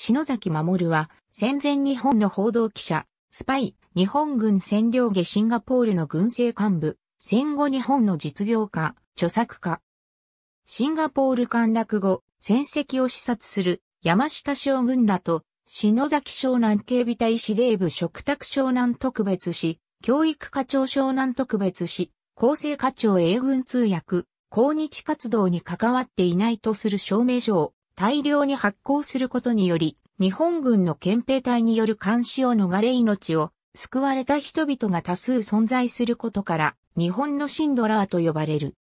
篠崎守は戦前日本の報道記者、スパイ、日本軍占領下シンガポールの軍政幹部、戦後日本の実業家、著作家。シンガポール陥落後、戦績を視察する山下将軍らと、篠崎湘南警備隊司令部嘱託湘南特別市、教育課長湘南特別市、厚生課長英軍通訳、抗日活動に関わっていないとする証明書を大量に発行することにより、日本軍の憲兵隊による監視を逃れ命を救われた人々が多数存在することから、日本のシンドラーと呼ばれる。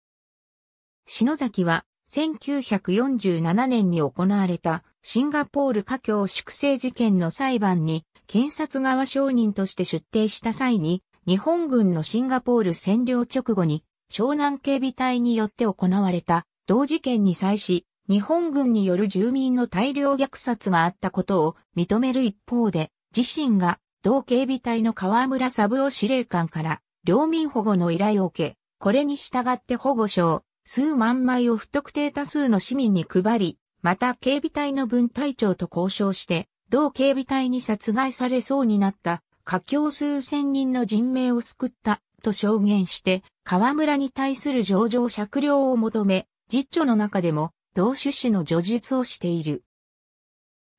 篠崎は、1947年に行われたシンガポール華僑粛清事件の裁判に、検察側証人として出廷した際に、日本軍のシンガポール占領直後に、湘南警備隊によって行われた同事件に際し、日本軍による住民の大量虐殺があったことを認める一方で、自身が同警備隊の河村サブオ司令官から領民保護の依頼を受け、これに従って保護証、数万枚を不特定多数の市民に配り、また警備隊の分隊長と交渉して、同警備隊に殺害されそうになった華僑数千人の人命を救ったと証言して、河村に対する上場酌量を求め、実著の中でも同種子の叙述をしている。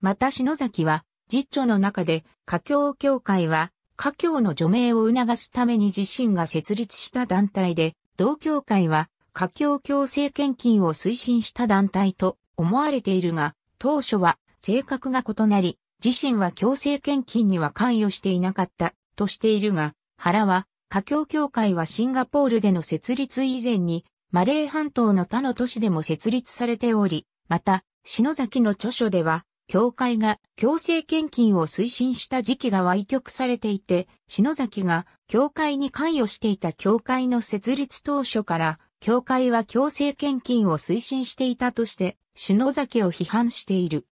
また篠崎は、実著の中で、華僑協会は、華僑の除名を促すために自身が設立した団体で、同協会は、華僑強制献金を推進した団体と思われているが、当初は性格が異なり、自身は強制献金には関与していなかったとしているが、原は、華僑協会はシンガポールでの設立以前にマレー半島の他の都市でも設立されており、また、篠崎の著書では、教会が強制献金を推進した時期が歪曲されていて、篠崎が教会に関与していた教会の設立当初から、教会は強制献金を推進していたとして、篠崎を批判している。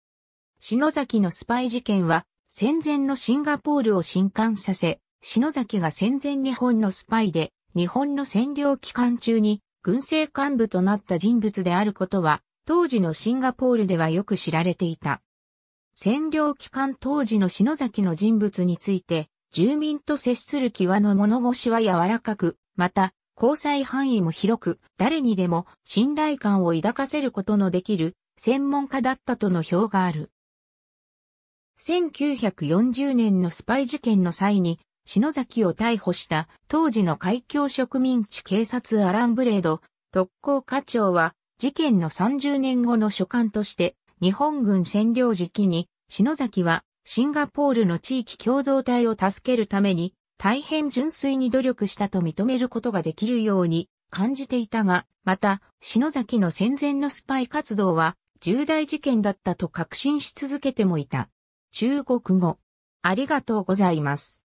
篠崎のスパイ事件は、戦前のシンガポールを震撼させ、篠崎が戦前日本のスパイで、日本の占領期間中に軍政幹部となった人物であることは、当時のシンガポールではよく知られていた。占領期間当時の篠崎の人物について、住民と接する際の物腰は柔らかく、また、交際範囲も広く、誰にでも信頼感を抱かせることのできる専門家だったとの評がある。1940年のスパイ事件の際に篠崎を逮捕した当時の海峡植民地警察アランブレード特攻課長は事件の30年後の所管として日本軍占領時期に篠崎はシンガポールの地域共同体を助けるために大変純粋に努力したと認めることができるように感じていたが、また、篠崎の戦前のスパイ活動は重大事件だったと確信し続けてもいた。中国語。ありがとうございます。